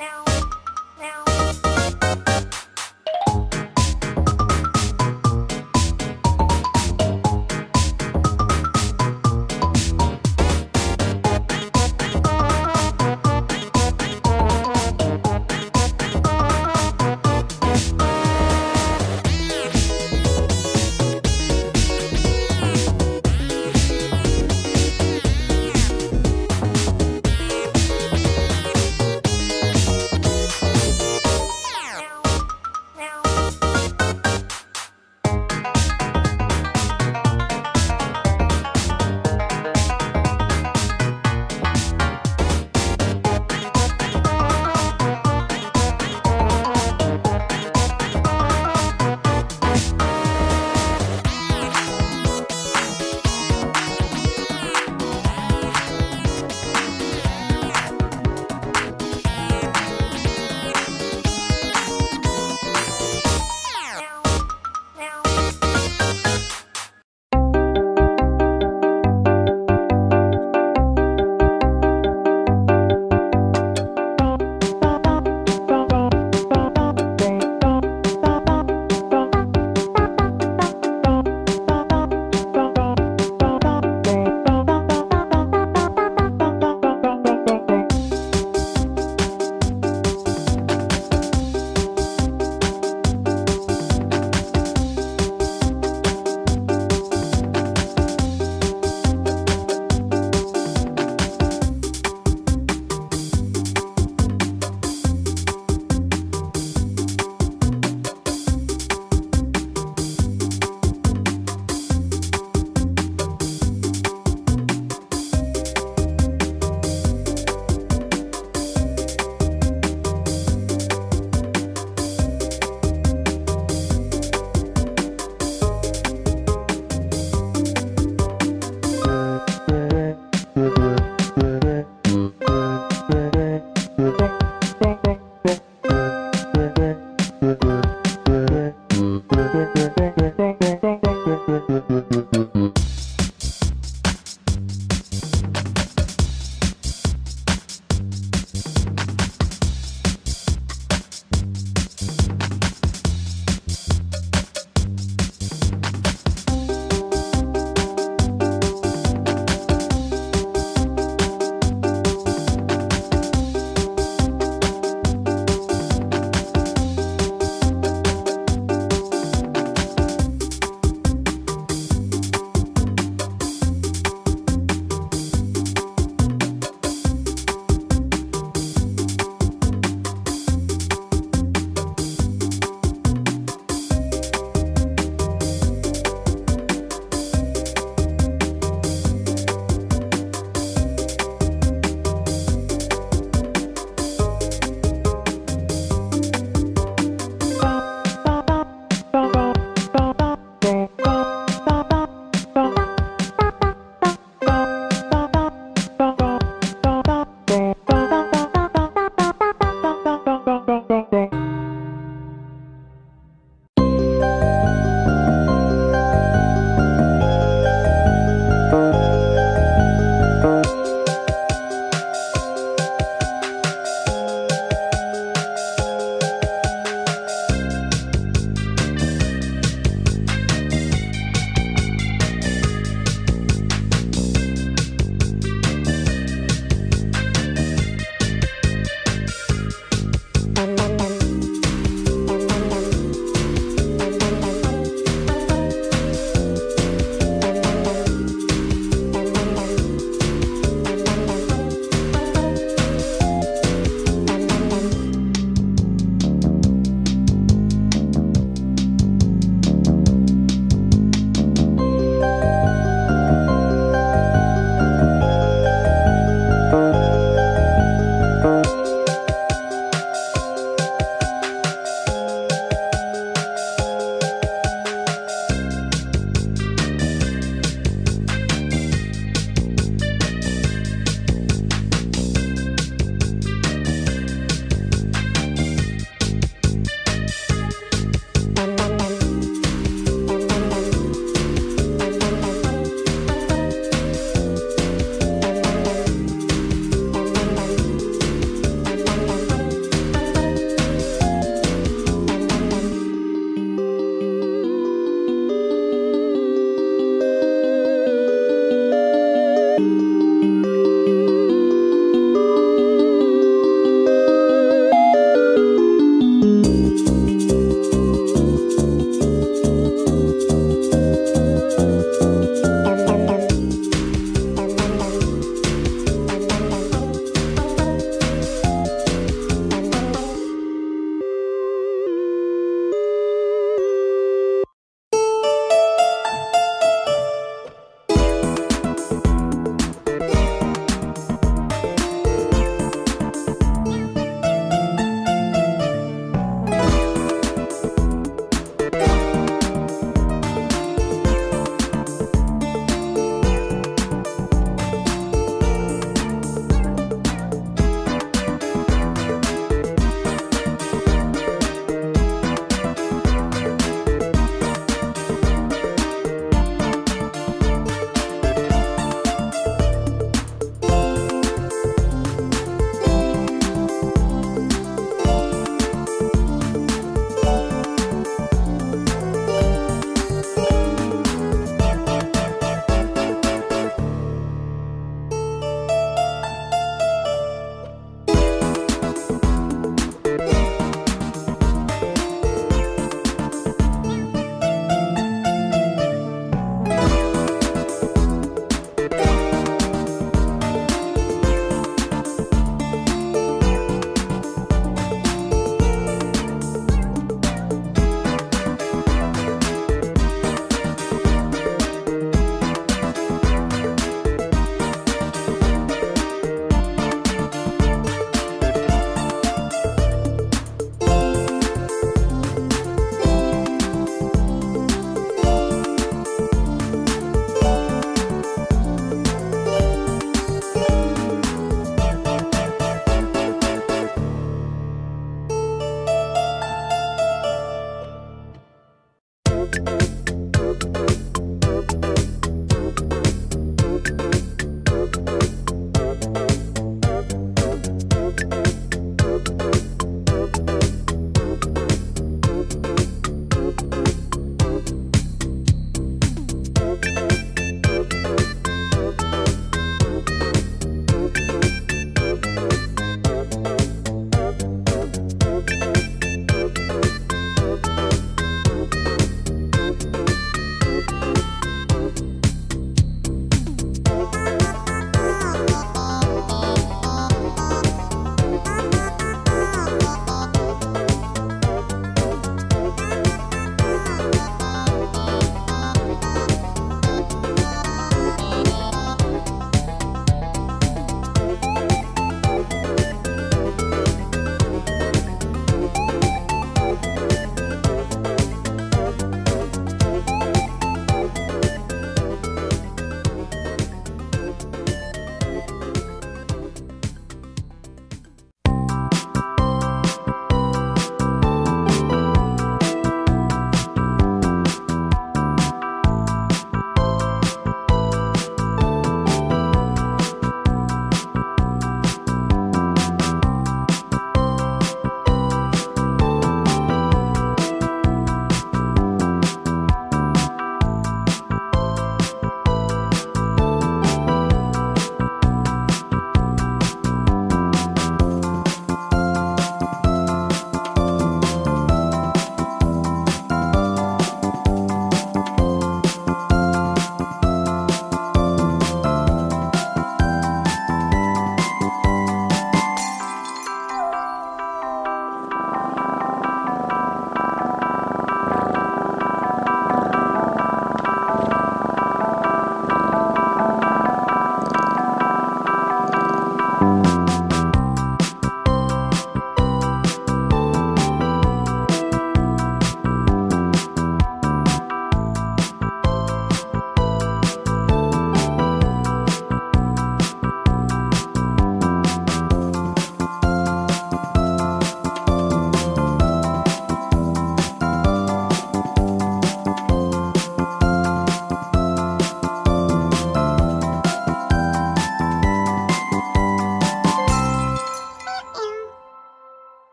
now.